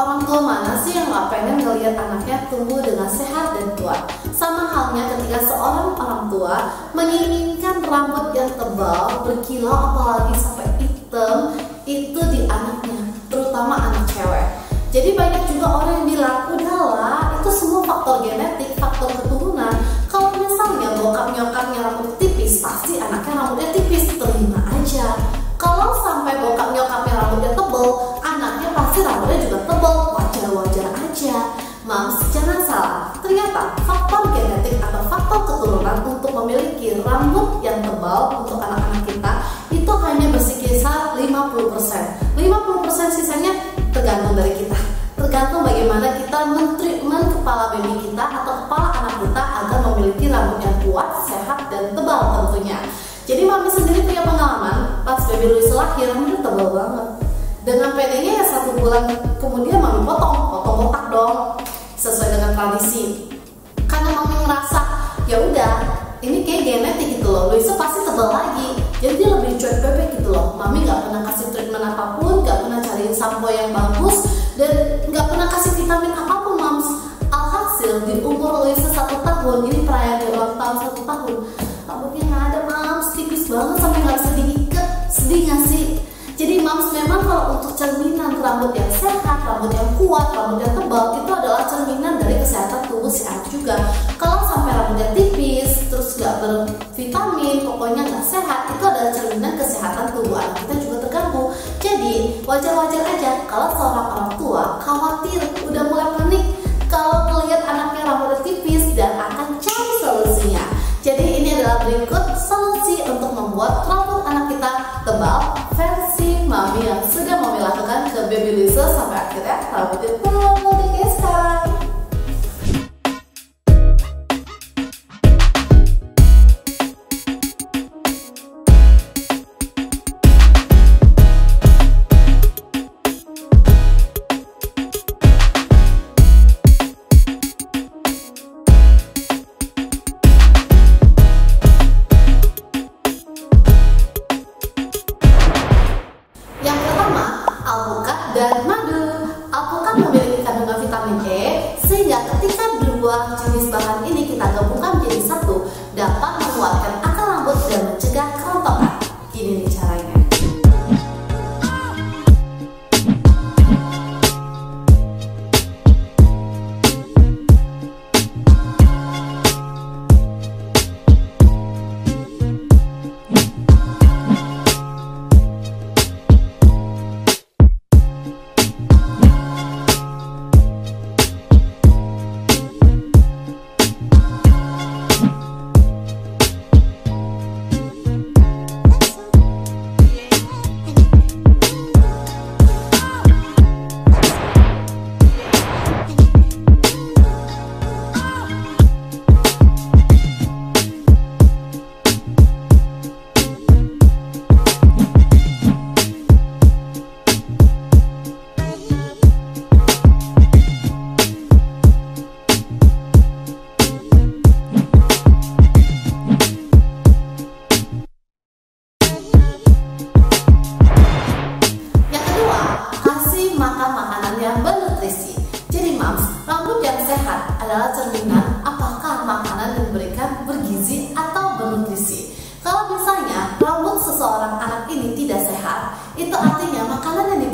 Orang tua mana sih yang gak pengen ngelihat anaknya tumbuh dengan sehat dan kuat? Sama halnya ketika seorang orang tua menginginkan rambut yang tebal, berkilau, apalagi sampai hitam, itu di anaknya, terutama anak cewek. Jadi banyak juga orang yang bilang, udahlah, itu semua faktor genetik, faktor keturunan. Kalau misalnya bokap nyokapnya rambut Mams, jangan salah. Ternyata faktor genetik atau faktor keturunan untuk memiliki rambut yang tebal untuk anak-anak kita itu hanya berkisar 50%. 50% sisanya tergantung dari kita. Tergantung bagaimana kita mentreatment kepala baby kita atau kepala anak kita agar memiliki rambut yang kuat, sehat, dan tebal tentunya. Jadi mami sendiri punya pengalaman pas baby Louis lahir rambutnya tebal banget. Dengan pedenya ya satu bulan kemudian mami potong, potong botak dong sesuai dengan tradisi. Karena mami ngerasa ya udah ini kayak genetik gitu loh, Louisa pasti tebal lagi. Jadi dia lebih cuek bebek gitu loh. Mami nggak pernah kasih treatment apa pun, nggak pernah cari sampo yang bagus, dan nggak pernah kasih vitamin apa pun mams. Alhasil di umur Louisa satu tahun, ini perayaan ulang tahun satu tahun, cerminan rambut yang sehat, rambut yang kuat, rambut yang tebal itu adalah cerminan dari kesehatan tubuh si anak juga. Kalau sampai rambutnya tipis, terus nggak bervitamin, pokoknya nggak sehat, itu adalah cerminan kesehatan tubuh anak kita juga terganggu. Jadi wajar-wajar aja kalau seorang orang tua khawatir, udah mulai panik kalau melihat anaknya rambutnya tipis dan akan cari solusinya. Jadi ini adalah berikut solusi untuk membuat rambut beleza, essa marca, né? Tá, vou depois,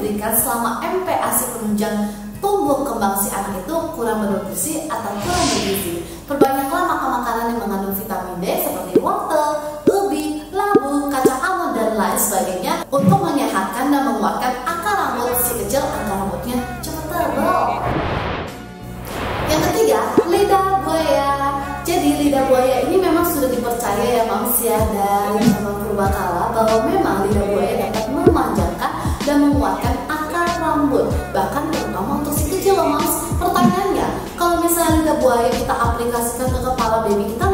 diberikan selama MPASI penunjang tumbuh kembang si anak itu kurang bernutrisi atau kurang bergizi. Perbanyaklah makan makanan yang mengandung vitamin D seperti wortel, ubi, labu, kacang almond dan lain sebagainya untuk menyehatkan dan menguatkan akar rambut si kecil agar rambutnya cepat tebal. Yang ketiga, lidah buaya. Jadi lidah buaya ini memang sudah dipercaya ya manusia dari zaman purbakala bahwa memang lidah buaya buaya kita aplikasikan ke kepala baby kita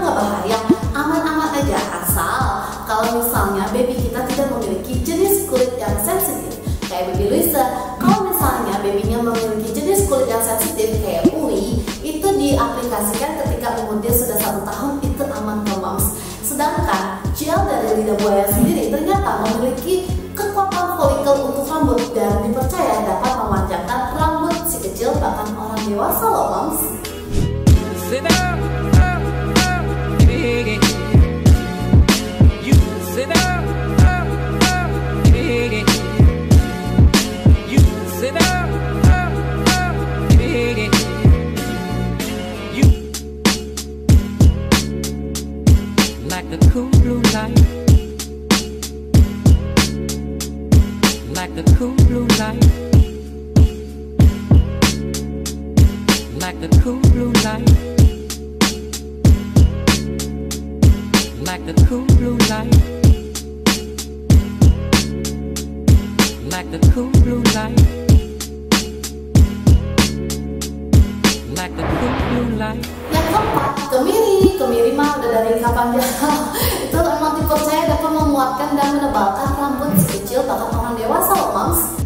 itu emang tipe saya dapat menguatkan dan menebalkan rambut sekecil bahkan orang dewasa loh moms.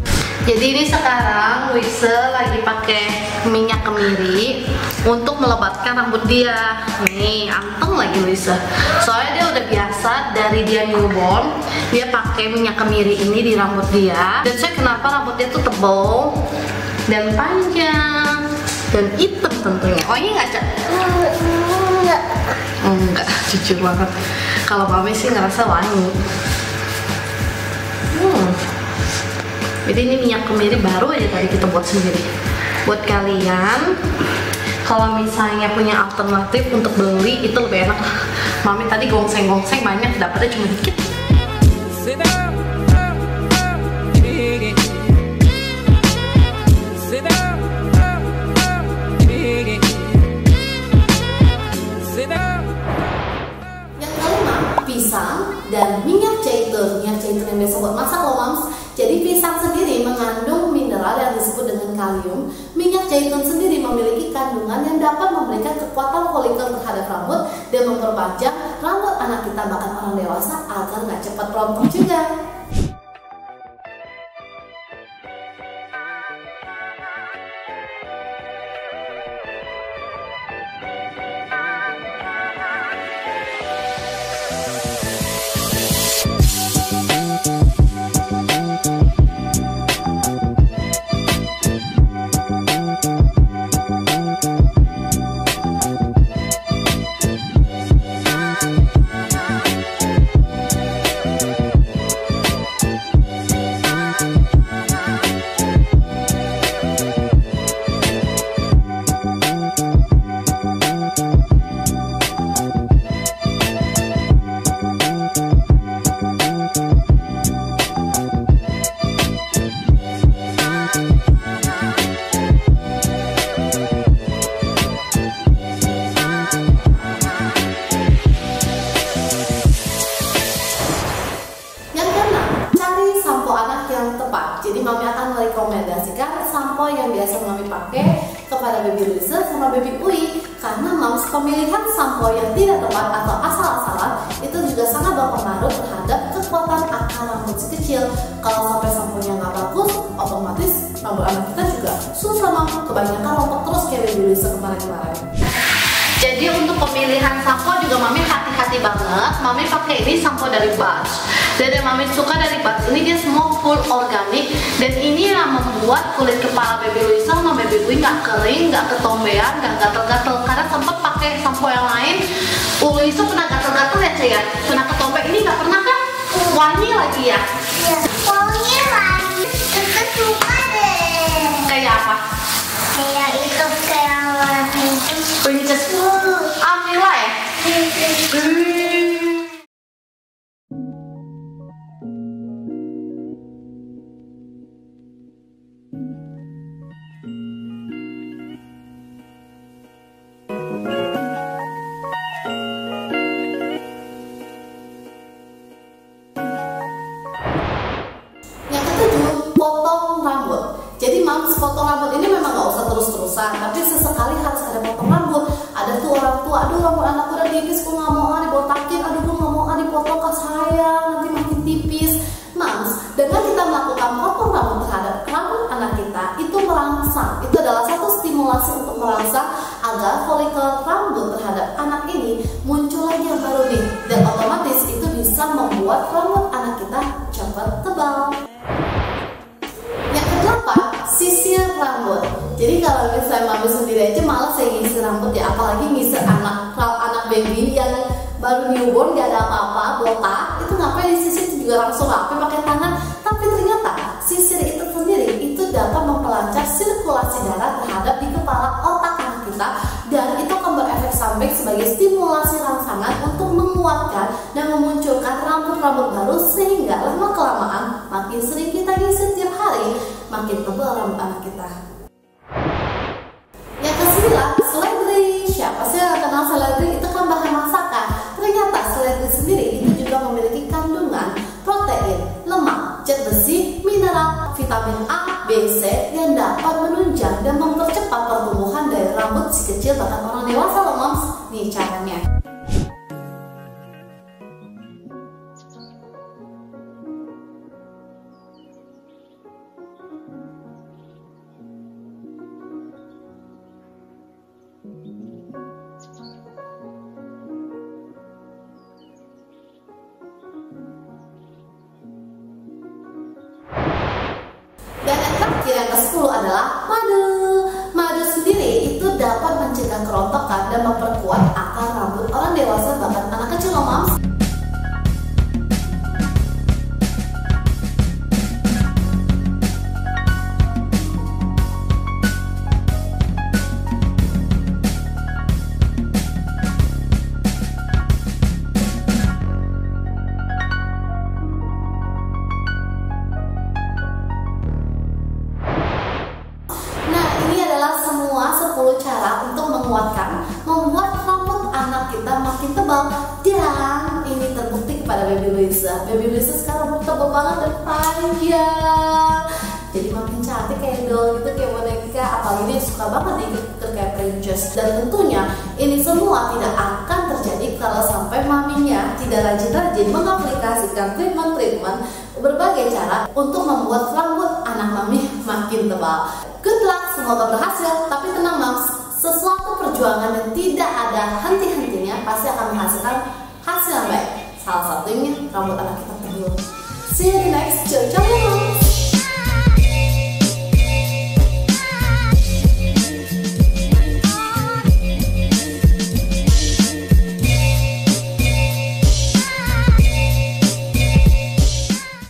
Jadi ini sekarang Wise lagi pakai minyak kemiri untuk melebatkan rambut dia. Nih, anteng lagi Wise. Soalnya dia udah biasa dari dia newborn, dia pakai minyak kemiri ini di rambut dia. Dan saya kenapa rambut dia tuh tebal dan panjang dan hitam tentunya. Oh ini nggak Cak? Enggak. Oh, enggak, jujur banget. Kalau mami sih ngerasa wangi. Jadi ini minyak kemiri baru aja tadi kita buat sendiri. Buat kalian, kalau misalnya punya alternatif untuk beli itu lebih enak. Mami tadi gongseng-gongseng banyak, dapatnya cuma dikit. Zaitun sendiri memiliki kandungan yang dapat memberikan kekuatan folikel terhadap rambut dan memperpanjang rambut anak kita bahkan orang dewasa agar nggak cepat rontok juga. Pemilihan sampo yang tidak tepat atau asal-asalan itu juga sangat berpengaruh terhadap kekuatan akar rambut kecil. Kalau sampai samponya nggak bagus, otomatis rambut anak kita juga susah mam. Kebanyakan rontok terus kayak baby Luisa kemarin-kemarin. Jadi untuk pemilihan sampo juga mami hati-hati banget. Mami pakai ini sampo dari Buds. Dan yang mami suka dari Buds ini dia semua full organik dan ini yang membuat kulit kepala baby Luisa sama baby Ui nggak kering, nggak ketombean, nggak gatel-gatel. Karena sempat pakai sampo yang lain, Luisa pernah gatel-gatel ya saya. Pernah ketombe ini nggak pernah kan? Wangi lagi ya. Ya. Pokoknya lagi kita suka deh. Kayak apa? Kayak itu kayak warna itu. Princess Amila ya? Yang usah terus-terusan, tapi sesekali harus ada potong rambut. Ada tuh orang tua, aduh rambut anakku udah tipis, aku nggak mau ah dibotakin, aduh gue nggak mau ah dipotong kak sayang, nanti makin tipis. Mams, dengan kita melakukan potong rambut terhadap rambut anak kita, itu merangsang. Itu adalah satu stimulasi untuk merangsang agar folikel Jadi kalau misalnya mami sendiri aja malas ya ngisi rambut ya, apalagi ngisi anak anak baby yang baru newborn gak ada apa-apa, botak, itu ngapain disisir juga langsung rapi pakai tangan. Tapi ternyata sisir itu sendiri itu dapat memperlancar sirkulasi darah terhadap di kepala otak anak kita dan itu akan berefek samping sebagai stimulasi rangsangan untuk menguatkan dan memunculkan rambut-rambut baru sehingga lama kelamaan makin sering kita ngisi setiap hari makin tebal rambut anak kita. Seledri? Itu kan bahan masakan. Ternyata seledri sendiri itu juga memiliki kandungan protein, lemak, zat besi, mineral, vitamin A, B, C yang dapat menunjang dan mempercepat pertumbuhan dari rambut si kecil bahkan orang dewasa loh moms. Nih caranya. Memperkuat akar rambut orang dewasa bahkan anak kecil loh moms. Kepada Baby Luisa sekarang rambut tebal banget dan panjang. Jadi makin cantik kayak doll gitu kayak boneka. Apalagi dia suka banget diikutin kayak princess. Dan tentunya ini semua tidak akan terjadi kalau sampai maminya tidak rajin-rajin mengaplikasikan treatment-treatment berbagai cara untuk membuat rambut anak mami makin tebal. Good luck, semoga berhasil. Tapi tenang moms, sesuatu perjuangan yang tidak ada henti-hentinya pasti akan menghasilkan hasil yang baik. Salah satunya rambut anak kita tebal. See you di next Jojo Moms.